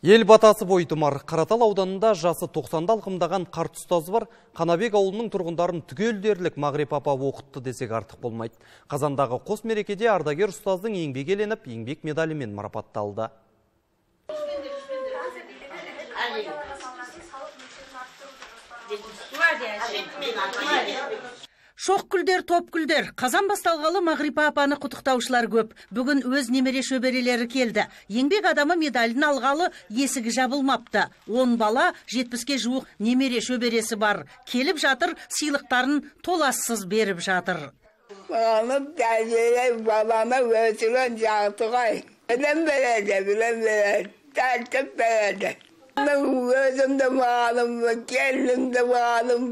Ел батасы бойтұмар Қаратал ауданында жасы 90-ды алқымдаған қарт ұстазы бар Қанабек ауылының тұрғындарын түгелдерлік Мағрипа апа оқытты десек артық болмайды. Қазандағы қос мерекеде ардагер ұстаздың еңбек еленіп, еңбек медалімен марапатталды. Шоқ күлдер, топ күлдер. Қазан басталғалы Мағрипа апаны құттықтаушылар көп. Бүгін өз немере шөберелері келді. Еңбек адамы медалін алғалы есігі жабылмапты. 10 бала, 70-ке жуық немере шөбересі бар. Келіп жатыр, сыйлықтарын толассыз беріп жатыр. Баланы тәрбиелеп, баланы өсірген жақты ғой. Білім береді, білім береді, тәртіп береді. Балым, келінімді балым,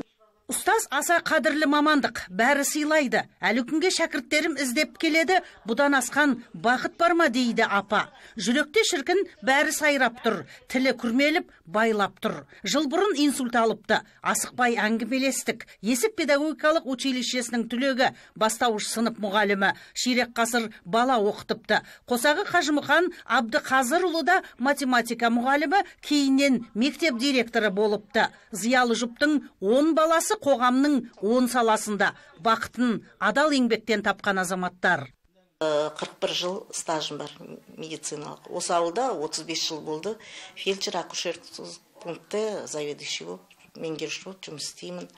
Ұстаз аса қадірлі мамандық, бәрі сыйлайды. Әлі күнге шәкірттерім іздеп келеді, бұдан асқан бақыт бар ма дейді апа. Жүректе шіркін бәрі сайрап тұр, тілі күрмеліп, байлап тұр. Жыл бұрын инсульт алыпты, асықпай әңгімелестік. Есіп педагогикалық училищесінің түлегі, бастауыш сынып мұғалімі, ширек қасыр бала оқытыпты. Қосағы Қажымұқан Абды Қазырұлы да математика мұғалімі, кейіннен мектеп директоры болыпты. Зиялы жұптың 10 баласы қоғамның он саласында бақытын адал еңбектен тапқан азаматтар. 41 жыл стажым бар медициналық. Осы ауылда 35 жыл болды. Фельдшер акушер пунктте заведующий болып меңгеруші болып жұмыс істеймін.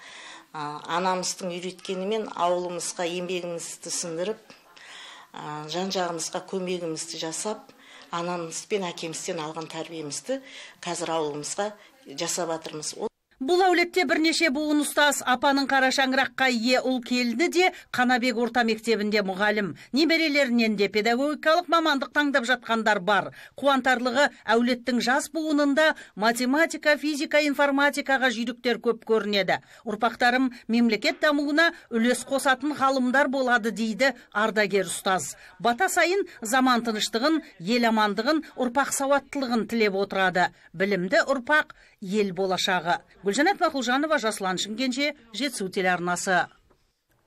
Анамыздың үйреткенімен ауылымызға еңбегімізді сіңіріп жан жағымызға көмегімізді жасап анамыз бен әкемізден алған тәрбиемізді қазір ауылымызға жасап жатырмыз Бұл әулетте бірнеше буын ұстаз апаның қара шаңыраққа ие ұл келді де Қанабек орта мектебінде мұғалім. Немерелерінен де педагогикалық мамандық таңдап жатқандар бар. Қуантарлығы әулеттің жас буынында математика, физика, информатикаға жүйріктер көп көрінеді. Ұрпақтарым мемлекет дамуына үлес қосатын ғалымдар болады дейді ардагер ұстаз. Бата сайын заман тыныштығын, ел амандығын, ұрпақ сауаттылығын тілеп отырады. Білімді ұрпақ ел болашағы. Гүлжанат мақұлжанова жасұлан шымкенше жетісу телеарнасы.